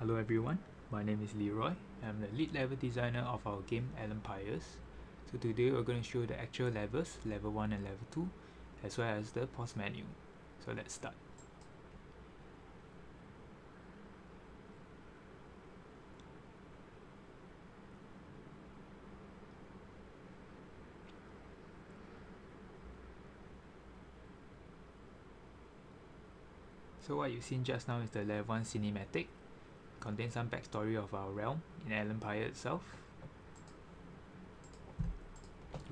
Hello everyone, my name is Leroy. I'm the lead level designer of our game Elempires. So today we're going to show the actual levels, level 1 and level 2, as well as the pause menu. So let's start. So what you've seen just now is the level 1 cinematic. Contains some backstory of our realm Elempire itself.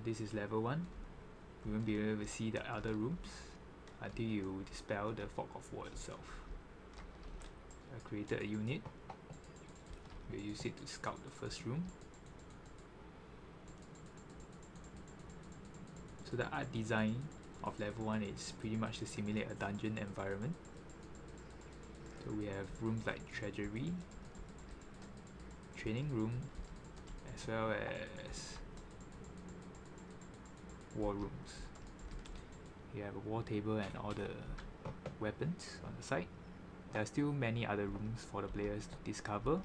This is level 1. You won't be able to see the other rooms until you dispel the fog of war itself. I created a unit. We'll use it to scout the first room. So the art design of level 1 is pretty much to simulate a dungeon environment. So we have rooms like treasury, training room, as well as war rooms. You have a war table and all the weapons on the side. There are still many other rooms for the players to discover.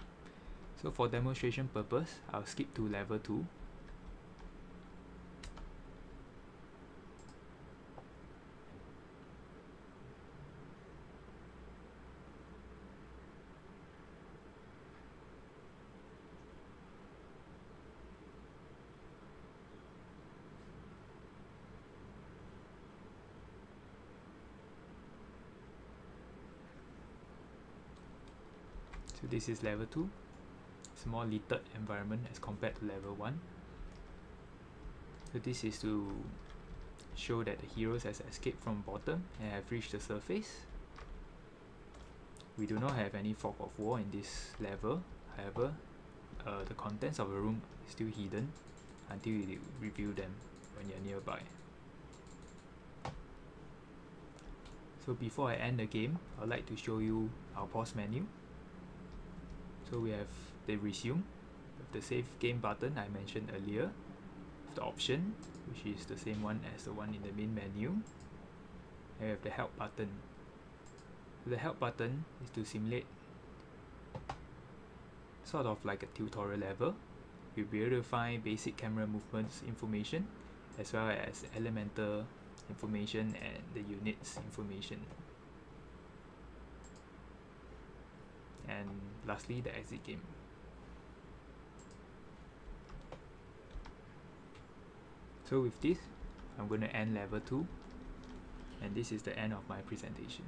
So for demonstration purpose, I'll skip to level 2 so this is level 2 it's more littered environment as compared to level 1 so this is to show that the heroes has escaped from bottom and have reached the surface. We do not have any fog of war in this level. However uh, the contents of the room is still hidden until you reveal them when you're nearby. So before I end the game I'd like to show you our pause menu so we have the resume the save game button I mentioned earlier the option which is the same one as the one in the main menu. And we have the help button. The help button is to simulate sort of like a tutorial level. You'll be able to find basic camera movements information as well as elemental information and the units information and lastly the exit game. So with this I'm going to end level 2 and this is the end of my presentation